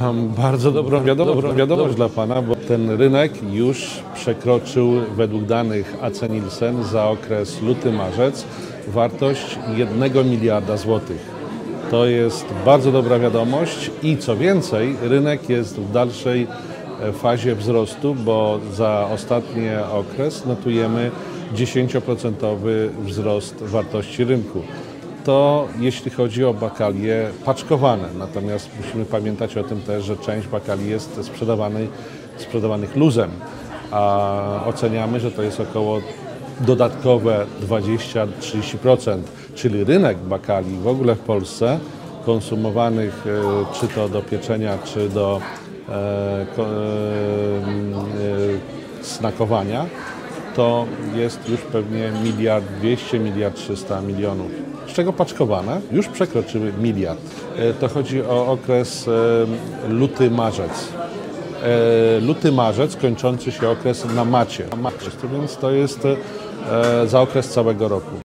Mam bardzo dobrą wiadomość, wiadomość dla Pana, bo ten rynek już przekroczył według danych AC Nielsen za okres luty-marzec wartość 1 miliarda złotych. To jest bardzo dobra wiadomość i co więcej, rynek jest w dalszej e, fazie wzrostu, bo za ostatni okres notujemy 10% wzrost wartości rynku to jeśli chodzi o bakalie paczkowane. Natomiast musimy pamiętać o tym też, że część bakali jest sprzedawanej, sprzedawanych luzem, a oceniamy, że to jest około dodatkowe 20-30%, czyli rynek bakali w ogóle w Polsce konsumowanych e, czy to do pieczenia, czy do e, e, snakowania, to jest już pewnie miliard 200, miliard 300 milionów, z czego paczkowane już przekroczyły miliard. E, To chodzi o okres e, luty-marzec. E, Luty-marzec kończący się okres na macie, więc to jest za okres całego roku.